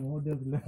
ನೋಡಿರ್ಲಿಲ್ಲ